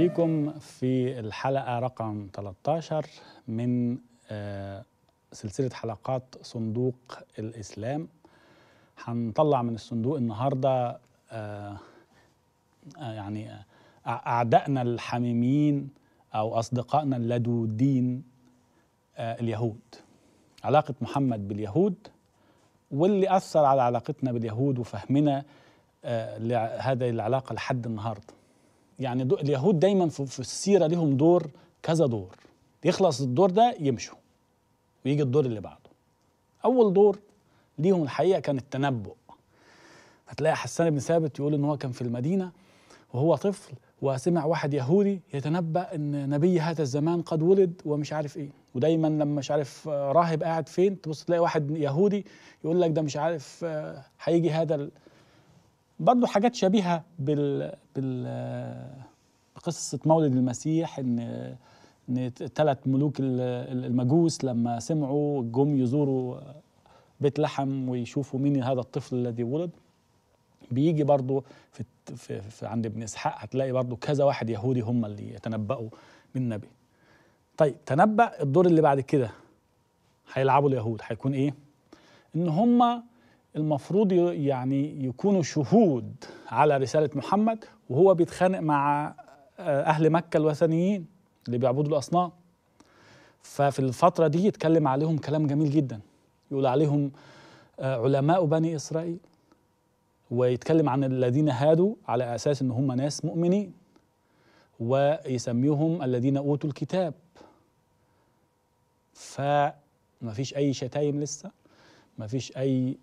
بيكم في الحلقة رقم 13 من آه، سلسلة حلقات صندوق الإسلام. هنطلع من الصندوق النهارده آه، آه، يعني أعدائنا الحميمين أو أصدقائنا اللدودين اليهود. علاقة محمد باليهود واللي أثر على علاقتنا باليهود وفهمنا لهذه العلاقة لحد النهارده. يعني اليهود دايما في, السيرة لهم دور كذا دور. يخلص الدور ده يمشوا ويجي الدور اللي بعده. أول دور ليهم الحقيقة كان التنبؤ. هتلاقي حسان بن ثابت يقول إن هو كان في المدينة وهو طفل وسمع واحد يهودي يتنبأ إن نبي هذا الزمان قد ولد ومش عارف إيه. ودايما لما مش عارف آه، راهب قاعد فين تبص تلاقي واحد يهودي يقول لك ده مش عارف آه، هيجي هذا. برضه حاجات شبيهة بال بال مولد المسيح ان إن ثلاث ملوك ال- ال- المجوس لما سمعوا جم يزوروا بيت لحم ويشوفوا مين هذا الطفل الذي ولد. بيجي برضه في, في, في عند ابن إسحاق هتلاقي برضه كذا واحد يهودي هم اللي يتنبأوا بالنبي طيب تنبأ الدور اللي بعد كده هيلعبوا اليهود هيكون إيه؟ إن هم المفروض يعني يكونوا شهود على رسالة محمد وهو بيتخانق مع آه، أهل مكة الوثنيين اللي بيعبدوا الأصنام. ففي الفترة دي يتكلم عليهم كلام جميل جدا. يقول عليهم آه، علماء بني إسرائيل ويتكلم عن الذين هادوا على أساس إن هم ناس مؤمنين ويسميهم الذين أوتوا الكتاب. فما فيش أي شتايم لسه ما فيش أي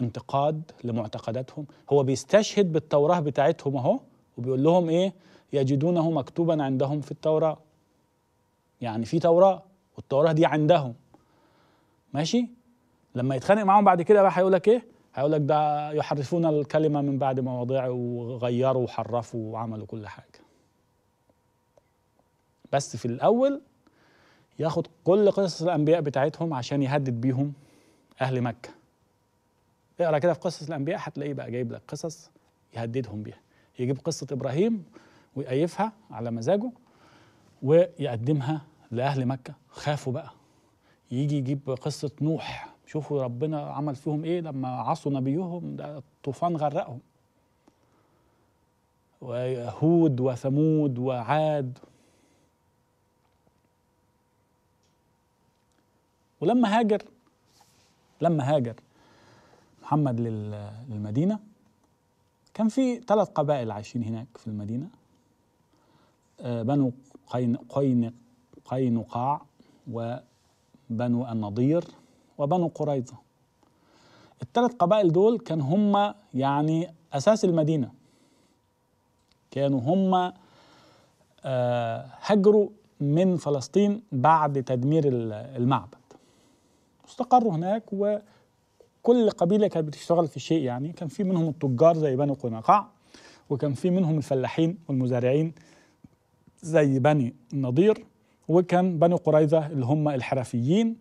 انتقاد لمعتقداتهم. هو بيستشهد بالتوراة بتاعتهم اهو وبيقول لهم إيه؟ يجدونه مكتوبا عندهم في التوراة. يعني في توراة والتوراة دي عندهم. ماشي؟ لما يتخانق معاهم بعد كده بقى هيقول لك إيه؟ هيقول لك ده يحرفون الكلمة من بعد مواضعه وغيروا وحرفوا وعملوا كل حاجة. بس في الأول ياخد كل قصص الأنبياء بتاعتهم عشان يهدد بيهم. أهل مكة. اقرأ كده في قصص الأنبياء هتلاقيه بقى جايب لك قصص يهددهم بيها. يجيب قصة إبراهيم ويقيفها على مزاجه ويقدمها لأهل مكة. خافوا بقى. يجي يجيب قصة نوح. شوفوا ربنا عمل فيهم إيه لما عصوا نبيهم. ده الطوفان غرقهم. وهود وثمود وعاد. ولما هاجر لما هاجر محمد لل- للمدينة كان في ثلاث قبائل عايشين هناك في المدينة. آه، بنو قين قين قينقاع وبنو النضير وبنو قريظة. الثلاث قبائل دول كان هم يعني أساس المدينة. كانوا هم آه، هجروا من فلسطين بعد تدمير ال- المعبد. استقروا هناك و كل قبيلة كانت بتشتغل في شيء يعني. كان في منهم التجار زي بني قنقاع وكان في منهم الفلاحين والمزارعين زي بني النضير وكان بني قريظة اللي هم الحرفيين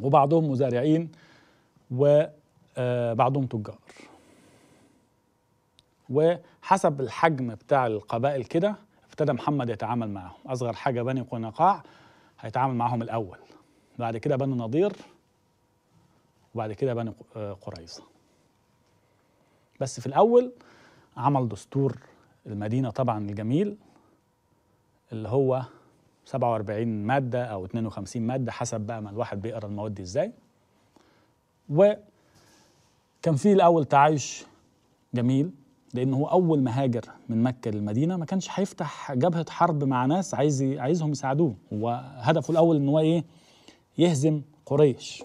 وبعضهم مزارعين وبعضهم تجار. وحسب الحجم بتاع القبائل كده ابتدى محمد يتعامل معهم أصغر حاجة بني قنقاع هيتعامل معهم الأول. بعد كده بني النضير وبعد كده بني ق- آه قريظة. بس في الأول عمل دستور المدينة طبعا الجميل اللي هو 47 مادة أو 52 مادة حسب بقى ما الواحد بيقرأ المواد دي إزاي. وكان في الأول تعايش جميل لأنه هو أول ما هاجر من مكة للمدينة ما كانش هيفتح جبهة حرب مع ناس عايز عايزهم يساعدوه. هو هدفه الأول إن هو إيه؟ يهزم قريش.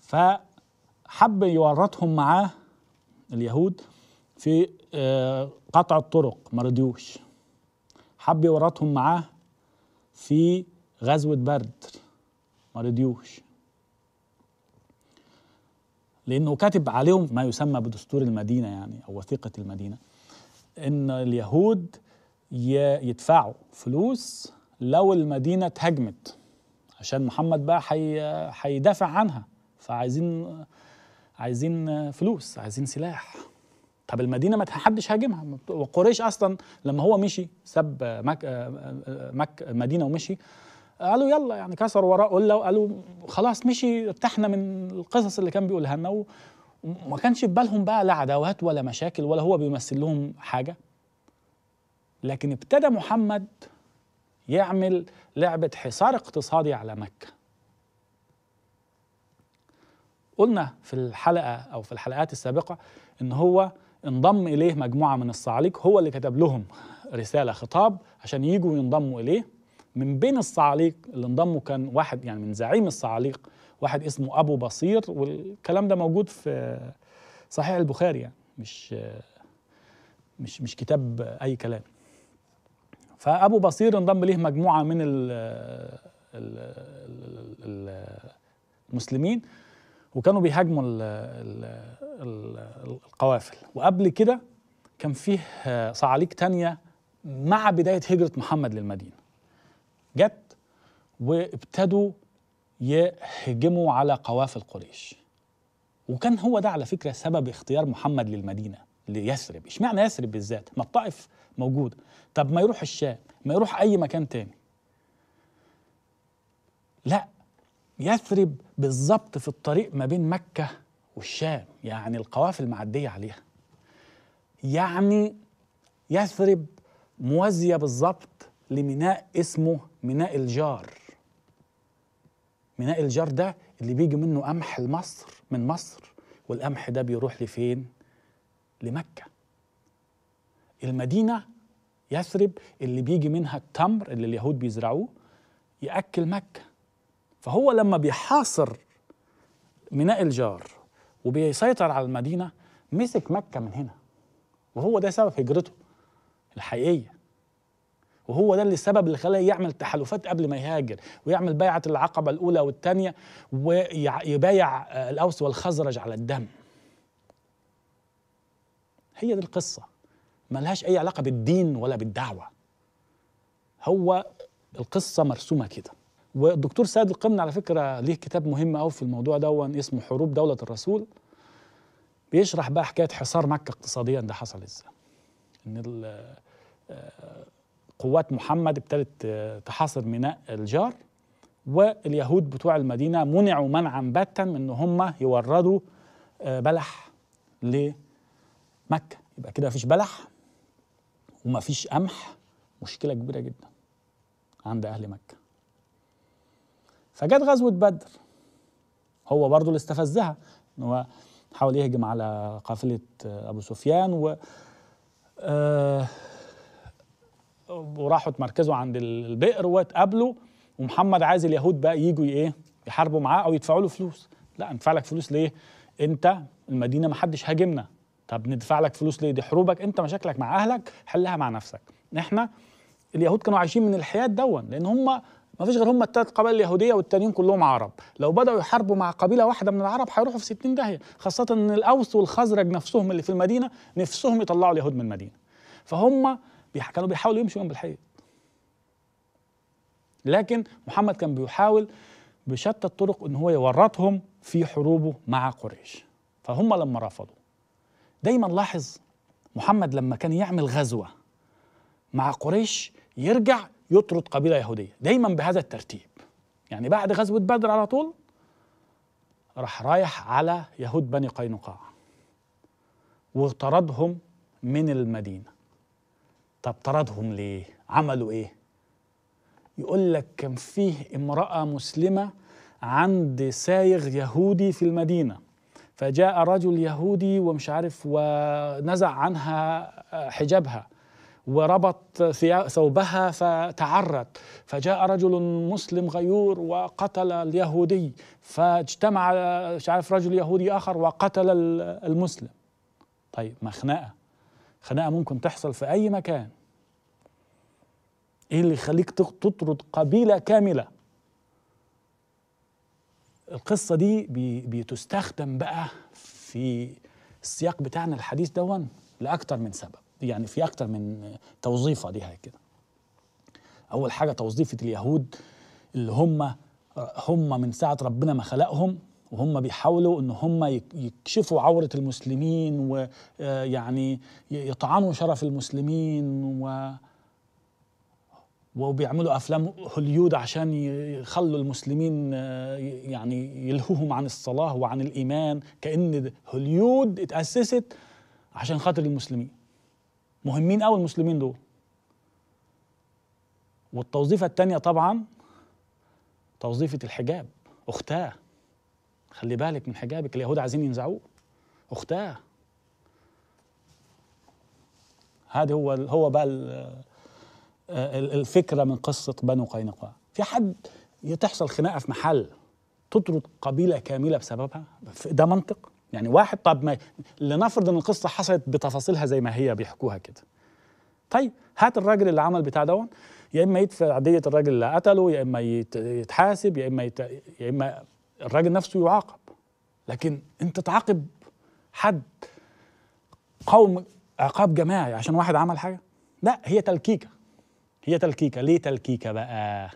فحب يورطهم معاه اليهود في آه، قطع الطرق ما رضيوش حب يورطهم معاه في غزوة بدر ما رضيوش لأنه كاتب عليهم ما يسمى بدستور المدينة يعني أو وثيقة المدينة إن اليهود يدفعوا فلوس لو المدينة اتهجمت عشان محمد بقى حي... هيدافع عنها. فعايزين عايزين فلوس عايزين سلاح. طب المدينة ما حدش هاجمها. وقريش أصلا لما هو مشي ساب مك مك المدينة ومشي قالوا يلا يعني كسروا وراه قله وقالوا خلاص مشي ارتحنا من القصص اللي كان بيقولها لنا. وما كانش في بالهم بقى لا عداوات ولا مشاكل ولا هو بيمثل لهم حاجة. لكن ابتدى محمد يعمل لعبة حصار اقتصادي على مكة. قلنا في الحلقة أو في الحلقات السابقة إن هو انضم إليه مجموعة من الصعاليق هو اللي كتب لهم رسالة خطاب عشان يجوا ينضموا إليه. من بين الصعاليق اللي انضموا كان واحد يعني من زعيم الصعاليق واحد اسمه أبو بصير والكلام ده موجود في صحيح البخاري يعني مش مش مش كتاب أي كلام. فأبو بصير انضم ليه مجموعة من المسلمين وكانوا بيهاجموا القوافل. وقبل كده كان فيه صعاليق تانية مع بداية هجرة محمد للمدينة. جت وابتدوا يهجموا على قوافل قريش. وكان هو ده على فكرة سبب اختيار محمد للمدينة ليثرب. اشمعنى يثرب بالذات؟ ما الطائف موجودة طب ما يروح الشام ما يروح أي مكان تاني. لا يثرب بالظبط في الطريق ما بين مكة والشام يعني القوافل معدية عليها. يعني يثرب موازية بالظبط لميناء اسمه ميناء الجار. ميناء الجار ده اللي بيجي منه قمح لمصر من مصر والقمح ده بيروح لفين؟ لمكة. المدينة يثرب اللي بيجي منها التمر اللي اليهود بيزرعوه يأكل مكة. فهو لما بيحاصر ميناء الجار وبيسيطر على المدينة مسك مكة من هنا. وهو ده سبب هجرته الحقيقية. وهو ده اللي السبب اللي خلاه يعمل تحالفات قبل ما يهاجر ويعمل بيعة العقبة الأولى والثانية ويبايع الأوس والخزرج على الدم. هي دي القصة ملهاش أي علاقة بالدين ولا بالدعوة. هو القصة مرسومة كده. والدكتور سيد القمن على فكرة ليه كتاب مهم أوي في الموضوع ده اسمه حروب دولة الرسول. بيشرح بقى حكاية حصار مكة اقتصاديا ده حصل إزاي. إن قوات محمد ابتدت تحاصر ميناء الجار واليهود بتوع المدينة منعوا منعا باتا من إن هم يوردوا بلح لمكة. يبقى كده مفيش بلح ومفيش قمح مشكلة كبيرة جدا عند أهل مكة. فجت غزوة بدر. هو برضه اللي استفزها هو حاول يهجم على قافلة أبو سفيان و آه وراحوا اتمركزوا عند البئر واتقابلوا. ومحمد عايز اليهود بقى يجوا إيه يحاربوا معاه أو يدفعوا له فلوس. لا ندفع لك فلوس ليه؟ انت المدينة ما حدش هاجمنا. طب ندفع لك فلوس ليه؟ دي حروبك انت مشاكلك مع أهلك حلها مع نفسك. إحنا اليهود كانوا عايشين من الحياد دون لأن هم ما فيش غير هم الثلاث قبائل اليهودية والتانيين كلهم عرب. لو بدأوا يحاربوا مع قبيلة واحدة من العرب هيروحوا في 60 داهية. خاصة إن الأوس والخزرج نفسهم اللي في المدينة نفسهم يطلعوا اليهود من المدينة. فهم كانوا بيحاولوا يمشوا جنب الحيط لكن محمد كان بيحاول بشتى الطرق إن هو يورطهم في حروبه مع قريش. فهم لما رفضوا. دايما لاحظ محمد لما كان يعمل غزوة مع قريش يرجع يطرد قبيلة يهودية دايما بهذا الترتيب. يعني بعد غزوة بدر على طول راح رايح على يهود بني قينقاع وطردهم من المدينة. طب طردهم ليه؟ عملوا إيه؟ يقول لك كان فيه امرأة مسلمة عند سايغ يهودي في المدينة. فجاء رجل يهودي ومش عارف ونزع عنها حجابها وربط ثوبها فتعرت فجاء رجل مسلم غيور وقتل اليهودي. فاجتمع مش عارف رجل يهودي آخر وقتل المسلم. طيب ما خناقة. خناقة ممكن تحصل في أي مكان. إيه اللي يخليك تطرد قبيلة كاملة؟ القصة دي بتستخدم بقى في السياق بتاعنا الحديث دون لاكثر من سبب يعني في أكتر من توظيفة ليها كده. أول حاجة توظيفة اليهود اللي هم هم من ساعة ربنا ما خلقهم وهم بيحاولوا إن هم يك- يكشفوا عورة المسلمين ويعني يطعنوا شرف المسلمين و وبيعملوا أفلام هوليود عشان يخلوا المسلمين آه، يعني يلهوهم عن الصلاة وعن الإيمان كأن هوليود اتأسست عشان خاطر المسلمين. مهمين قوي المسلمين دول. والتوظيفة التانية طبعا توظيفة الحجاب. أختاه. خلي بالك من حجابك اليهود عايزين ينزعوه. أختاه. هذا هو هو بقى ال- ال- الفكرة من قصة بنو قينقاع. في حد تحصل خناقة في محل تطرد قبيلة كاملة بسببها؟ ده منطق؟ يعني واحد طب ما لنفرض إن القصة حصلت بتفاصيلها زي ما هي بيحكوها كده. طيب هات الراجل اللي عمل بتاع دون يا إما يدفع عدية الراجل اللي قتله يا إما يت- يتحاسب يا إما يت... يا إما الراجل نفسه يعاقب. لكن أنت تعاقب حد قوم عقاب جماعي عشان واحد عمل حاجة؟ لا هي تلكيكة. هي تلكيكة. ليه تلكيكة بقى؟